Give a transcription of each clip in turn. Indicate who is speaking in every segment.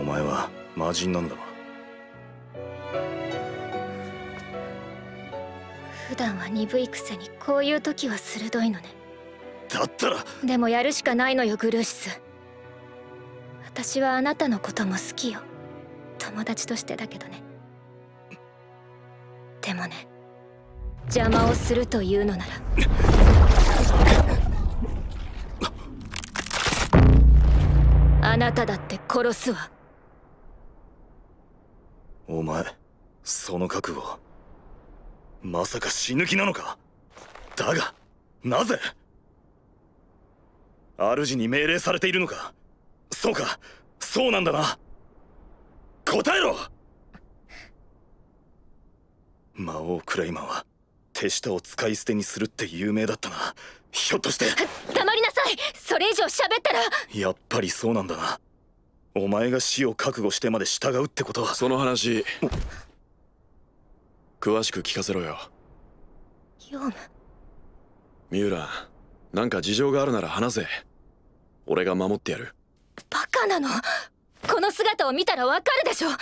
Speaker 1: お前は魔人なんだろ
Speaker 2: 普段は鈍いくせにこういう時は鋭いのね。
Speaker 1: だったら。
Speaker 2: でもやるしかないのよグルーシス。私はあなたのことも好きよ。友達としてだけどね。でもね邪魔をするというのなら。あなただって殺すわ
Speaker 1: お前その覚悟まさか死ぬ気なのか？だがなぜ？主に命令されているのか？そうかそうなんだな。答えろ！魔王クレイマンは手下を使い捨てにするって有名だったな。ひょっとして。
Speaker 2: 黙りなさい！それ以上喋ったら。
Speaker 1: やっぱりそうなんだなお前が死を覚悟してまで従うってことは。
Speaker 3: その話詳しく聞かせろよ。
Speaker 2: ヨウム
Speaker 3: ミュウランなんか事情があるなら話せ。俺が守ってやる。
Speaker 2: バカなの。この姿を見たらわかるでしょ。私は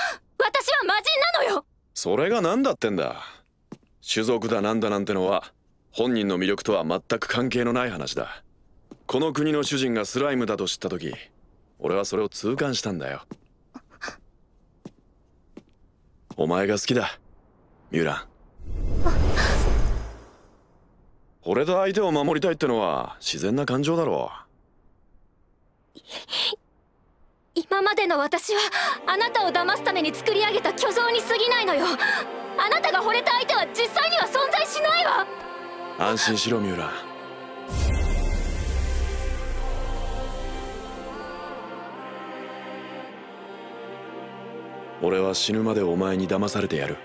Speaker 2: 魔人なのよ。
Speaker 3: それが何だってんだ。種族だなんだなんてのは本人の魅力とは全く関係のない話だ。この国の主人がスライムだと知った時俺はそれを痛感したんだよ。お前が好きだミュウラン。俺と相手を守りたいってのは自然な感情だろう。
Speaker 2: 今までの私はあなたを騙すために作り上げた虚像に過ぎないのよ。あなたが惚れた相手は実際には存在しないわ。
Speaker 3: 安心しろミュウラン俺は死ぬまでお前に騙されてやる。